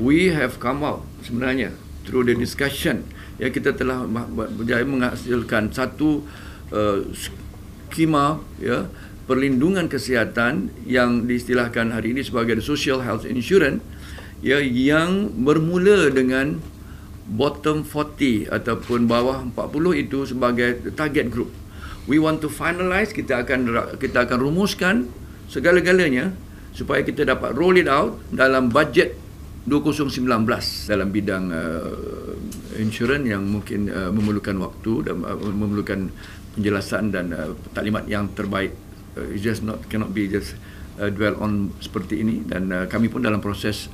we have come out sebenarnya through the discussion ya kita telah berjaya menghasilkan satu uh, skema ya perlindungan kesihatan yang diistilahkan hari ini sebagai social health insurance ya yang bermula dengan bottom 40 ataupun bawah 40 itu sebagai target group. We want to finalize kita akan kita akan rumuskan segala-galanya supaya kita dapat roll it out dalam budget 2019 dalam bidang uh, insurans yang mungkin uh, memerlukan waktu dan uh, memerlukan penjelasan dan uh, taklimat yang terbaik. Uh, it just not cannot be just uh, dwell on seperti ini dan uh, kami pun dalam proses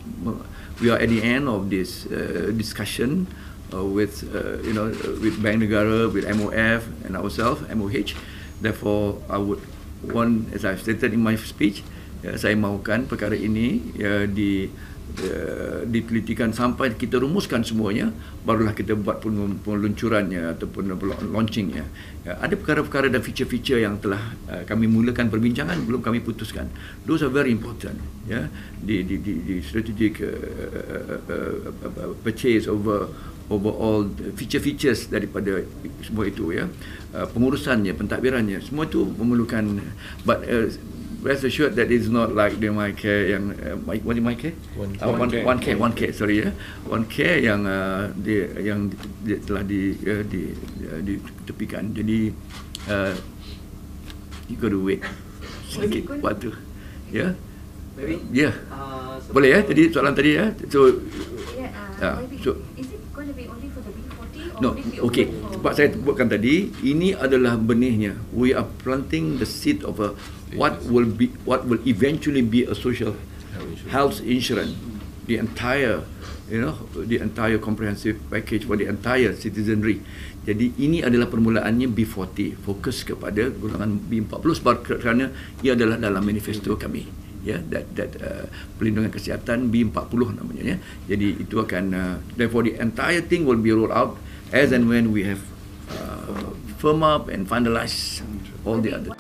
we are at the end of this uh, discussion uh, with uh, you know with Bank Negara, with MOF and ourselves MOH. Therefore, I would want as I've stated in my speech, uh, saya mahukan perkara ini uh, di uh, ditelitikan sampai kita rumuskan semuanya barulah kita buat peluncurannya ataupun launchingnya ya, ada perkara-perkara dan feature-feature yang telah uh, kami mulakan perbincangan belum kami putuskan. Those are very important ya di di di, di strategic uh, uh, uh, purchase over overall feature-features daripada semua itu ya uh, pengurusannya pentadbirannya semua itu memerlukan but uh, rest assured that it's not like the my care yang uh, my, what is my care? One, uh, one, care. one care, one care, sorry ya. One care yang uh, dia yang dia telah di uh, di uh, ditepikan. Jadi uh, you got to wait sedikit waktu. Ya. Yeah. Ya. Yeah. Uh, Boleh ya. Jadi soalan tadi ya. So yeah, uh, uh, so is it going to be only for the B40 or no, okay. Sebab saya sebutkan tadi, ini adalah benihnya. We are planting the seed of a what will be what will eventually be a social health insurance. The entire you know the entire comprehensive package for the entire citizenry. Jadi ini adalah permulaannya B40 fokus kepada golongan B40 sebab kerana ia adalah dalam manifesto kami ya yeah, that that uh, pelindungan kesihatan B40 namanya ya. Jadi itu akan uh, therefore the entire thing will be rolled out as and when we have uh, firm up and finalize all the other